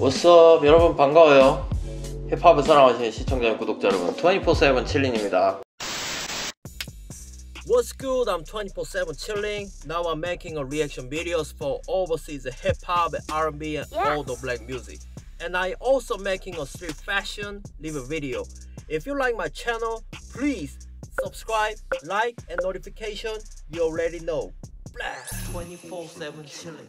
What's up 여러분 반가워요 힙합을 사랑하시는 시청자 구독자 여러분 24-7 칠린입니다 What's good? I'm 24-7 chilling. Now I'm making a reaction videos for overseas hip-hop, R&B and Yes. all the black music. And I also making a street fashion live video. If you like my channel, please subscribe, like and notification. You already know. Blast 24-7 chilling.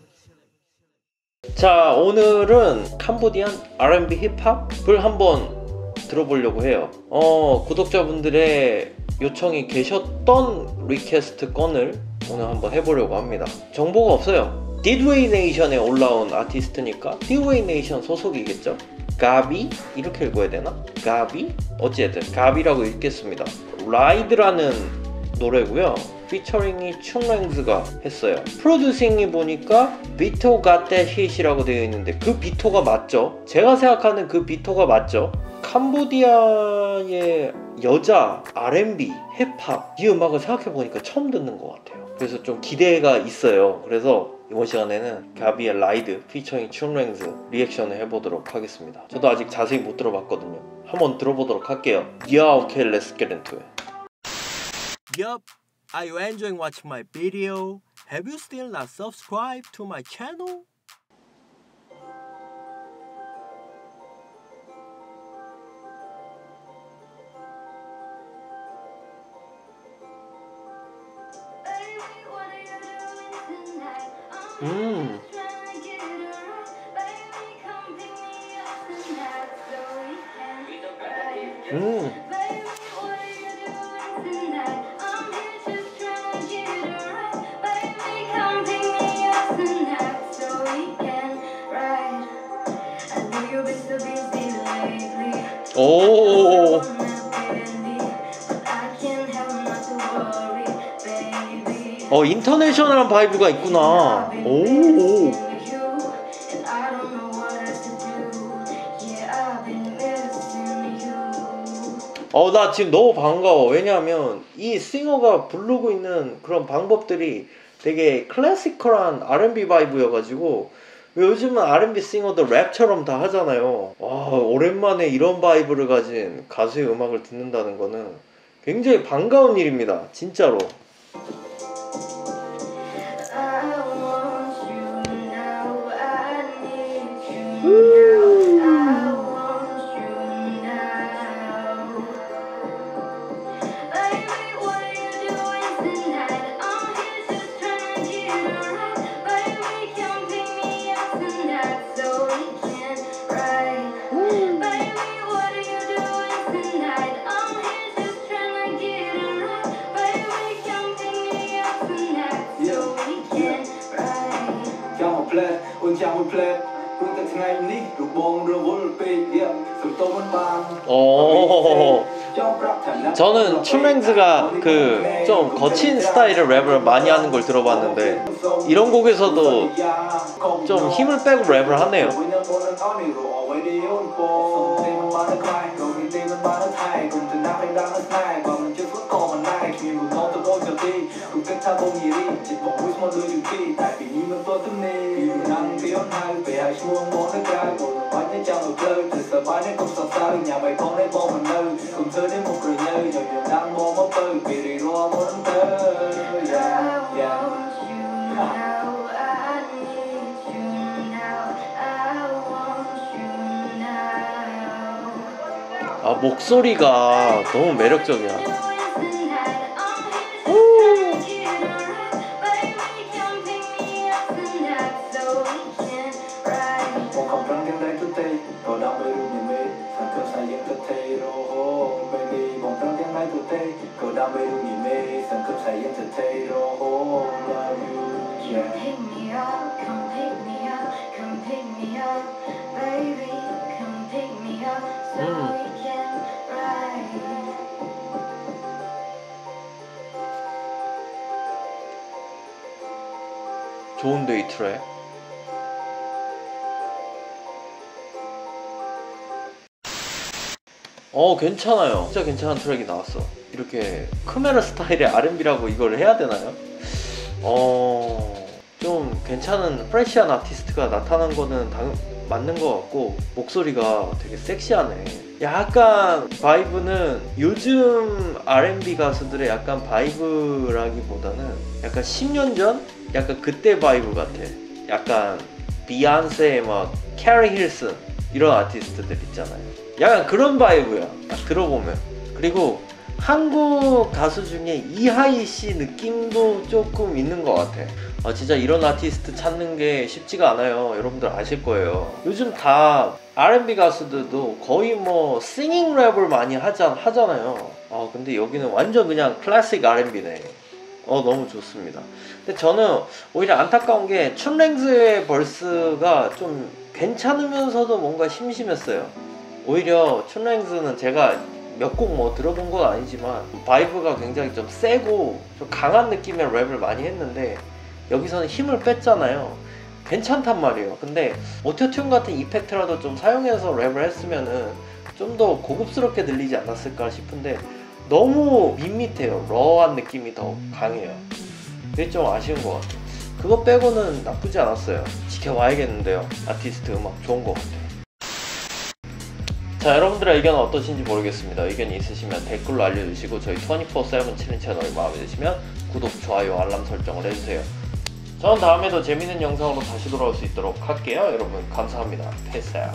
자 오늘은 Cambodian R&B 힙합을 한번 들어보려고 해요 어 구독자분들의 요청이 계셨던 request 건을 오늘 한번 해보려고 합니다 정보가 없어요 디드웨이 네이션에 올라온 아티스트니까 디드웨이 네이션 소속이겠죠 가비 이렇게 읽어야 되나? 가비? 어찌됐든 가비라고 읽겠습니다 Ride라는 노래고요. 피처링이 춘랭즈가 했어요. 프로듀싱이 보니까 비토 가테 힛이라고 되어 있는데 그 비토가 맞죠? 제가 생각하는 그 비토가 맞죠? 캄보디아의 여자 R&B, 힙합 이 음악을 생각해 보니까 처음 듣는 것 같아요. 그래서 좀 기대가 있어요. 그래서 이번 시간에는 가비의 라이드 피처링 춘랭즈 리액션을 해보도록 하겠습니다. 저도 아직 자세히 못 들어봤거든요. 한번 들어보도록 할게요. Yeah, okay, let's get into it. Yup. Are you enjoying watching my video? Have you still not subscribed to my channel? 음. 음. 오. 어 international한 vibe가 있구나. 오. 어 나 지금 너무 반가워. 왜냐하면 이 singer가 부르고 있는 그런 방법들이 되게 클래시컬한 R&B 바이브여가지고 요즘은 R&B 싱어도 랩처럼 다 하잖아요. 와 오랜만에 이런 vibe를 가진 가수의 음악을 듣는다는 거는 굉장히 반가운 일입니다. 진짜로. ôi chào một play Phương taថ្ងៃនេះរបងរវល់ពេកយ៉ាសំតមិនបាន 오. ចង់ប្រាប់ថាណា 저는 춤랭스가 그 좀 거친 스타일의 랩을 많이 하는 걸 들어봤는데 이런 곡에서도 좀 힘을 빼고 랩을 하네요. 사공일이 집복 부스모두 유기 달비님은 뻗음네 유난 표현할 배할 xuống mỗi cái ra Còn quá nhớ cho người chơi Từ sợ bá đến không sọc sao Nhà mày con đây bông hình nơi Cùng chơi đến một rồi nhơi Nhờ nhiều đang mô mốc tơi Vì rì loa mô đấm tơ Yeah, yeah 아 목소리가 너무 매력적이야. 좋은 데 이 트랙. 어 괜찮아요. 진짜 괜찮은 트랙이 나왔어. 이렇게 크메르 스타일의 R&B라고 이걸 해야 되나요? 어 좀 괜찮은 fresh한 아티스트가 나타난 거는 당, 맞는 것 같고 목소리가 되게 섹시하네. 약간 vibe는 요즘 R&B 가수들의 약간 vibe라기보다는 약간 10년 전 약간 그때 vibe 같아. 약간 비욘세 막 케리 힐슨 이런 아티스트들 있잖아요. 약간 그런 vibe야. 딱 들어보면. 그리고 한국 가수 중에 이하이 씨 느낌도 조금 있는 것 같아. 아, 진짜 이런 아티스트 찾는 게 쉽지가 않아요. 여러분들 아실 거예요. 요즘 다 R&B 가수들도 거의 뭐 singing 랩을 많이 하자, 하잖아요. 아, 근데 여기는 완전 그냥 클래식 R&B네. 어, 너무 좋습니다. 근데 저는 오히려 안타까운 게 춘랭스의 verse가 좀 괜찮으면서도 뭔가 심심했어요. 오히려 춘랭스는 제가 몇 곡 뭐 들어본 건 아니지만 vibe가 굉장히 좀 세고 좀 강한 느낌의 랩을 많이 했는데 여기서는 힘을 뺐잖아요. 괜찮단 말이에요. 근데 Auto-Tune 같은 effect라도 좀 사용해서 랩을 했으면은 좀 더 고급스럽게 들리지 않았을까 싶은데 너무 밋밋해요. 러한 느낌이 더 강해요. 그게 좀 아쉬운 것 같아요. 그거 빼고는 나쁘지 않았어요. 지켜봐야겠는데요. 아티스트 음악 좋은 것 같아요. 자, 여러분들의 의견은 어떠신지 모르겠습니다. 의견이 있으시면 댓글로 알려주시고 저희 24-7 칠린 채널이 마음에 드시면 구독, 좋아요, 알람 설정을 해주세요. 저는 다음에도 재밌는 영상으로 다시 돌아올 수 있도록 할게요. 여러분 감사합니다. 패스요.